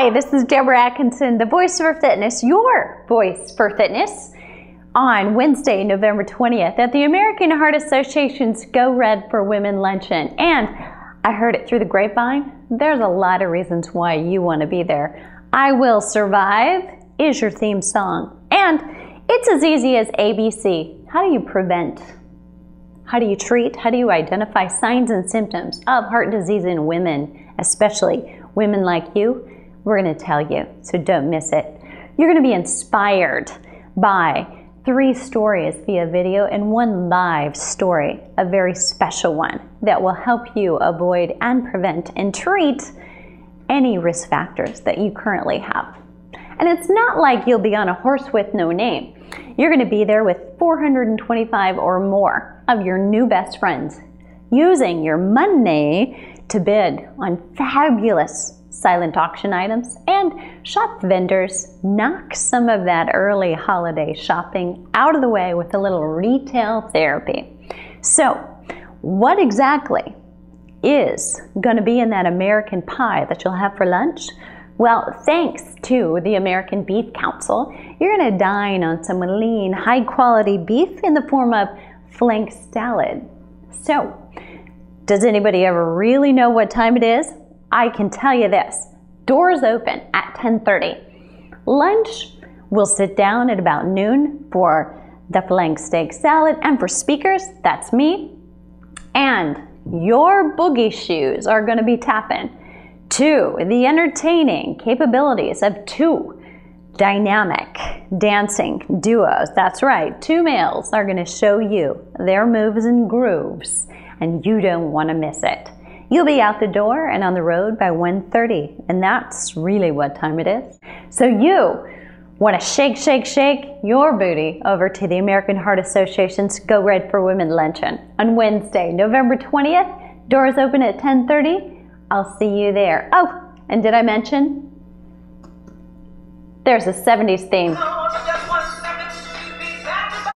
Hi, this is Debra Atkinson, the voice for fitness, your voice for fitness, on Wednesday, November 20th at the American Heart Association's Go Red for Women Luncheon. And I heard it through the grapevine. There's a lot of reasons why you want to be there. I Will Survive is your theme song. And it's as easy as ABC. How do you prevent? How do you treat? How do you identify signs and symptoms of heart disease in women, especially women like you? We're going to tell you, so don't miss it. You're going to be inspired by three stories via video and one live story, a very special one that will help you avoid and prevent and treat any risk factors that you currently have. And it's not like you'll be on a horse with no name. You're going to be there with 425 or more of your new best friends using your money to bid on fabulous silent auction items, and shop vendors knock some of that early holiday shopping out of the way with a little retail therapy. So, what exactly is going to be in that American pie that you'll have for lunch? Well, thanks to the American Beef Council, you're going to dine on some lean, high quality beef in the form of flank salad. So, does anybody ever really know what time it is? I can tell you this, doors open at 10.30. Lunch, we'll sit down at about noon for the flank steak salad. And for speakers, that's me. And your boogie shoes are gonna be tapping to the entertaining capabilities of two dynamic dancing duos. That's right, two males are gonna show you their moves and grooves, and you don't wanna miss it. You'll be out the door and on the road by 1.30, and that's really what time it is. So you want to shake, shake, shake your booty over to the American Heart Association's Go Red for Women luncheon on Wednesday, November 20th. Doors open at 10.30. I'll see you there. Oh, and did I mention? There's a 70s theme.